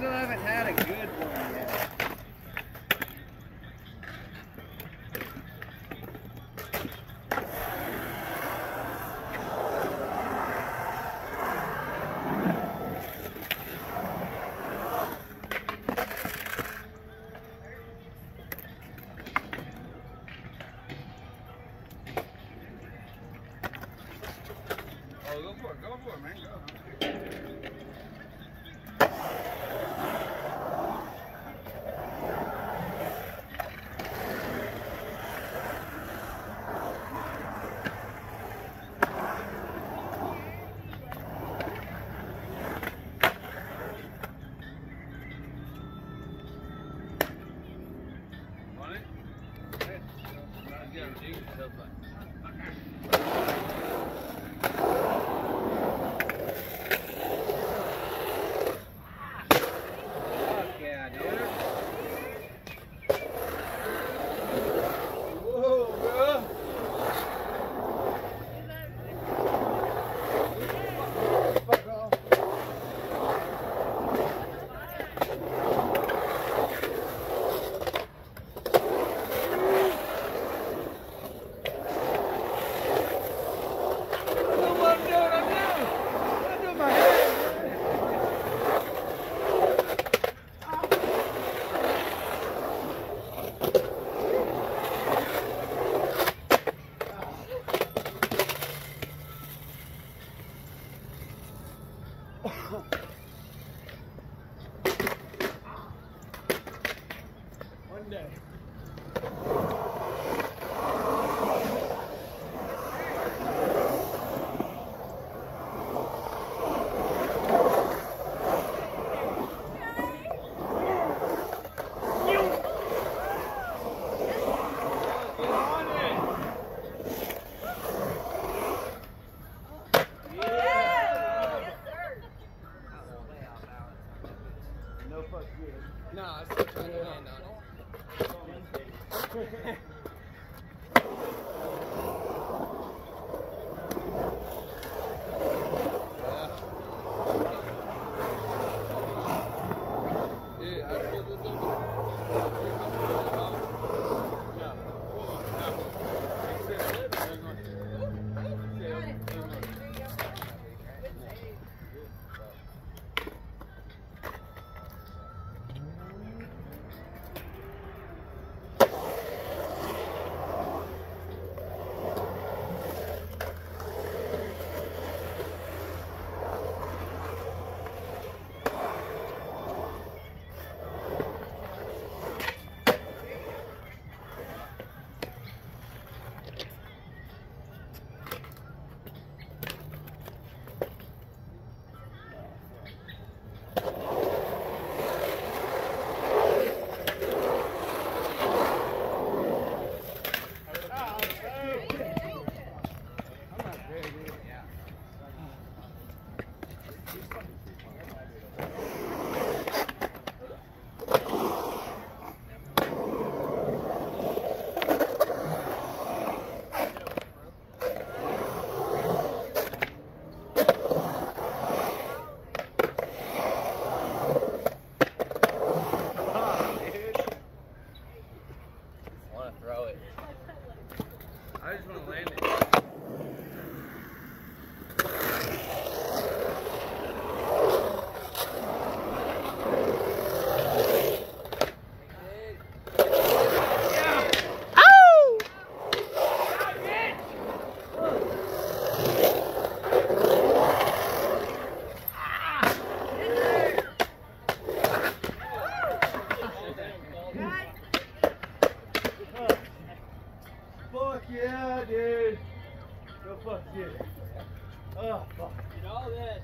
still haven't had a good one yet. Oh, go for it, man. Go. Good luck. land on it. Fuck yeah, dude. Go fuck you. Oh, fuck. Get all that.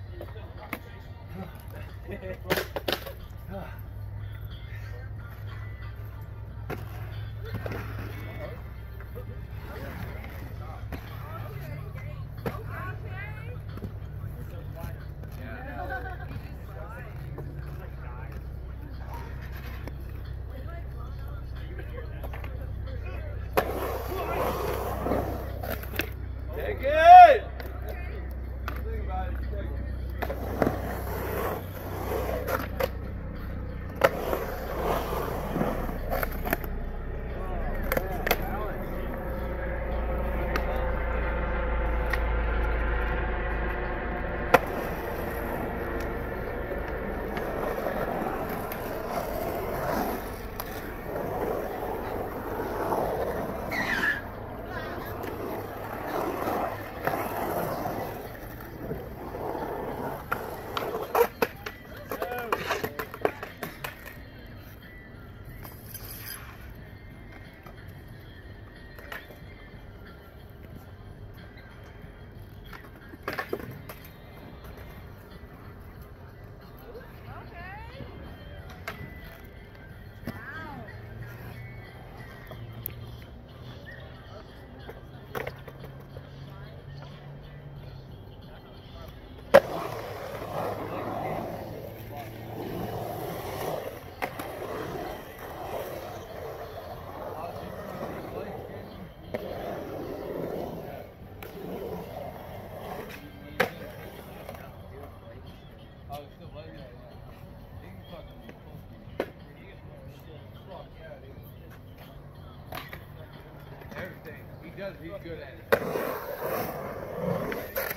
does, he's good at it.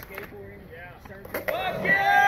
Skateboarding, yeah. Fuck yeah!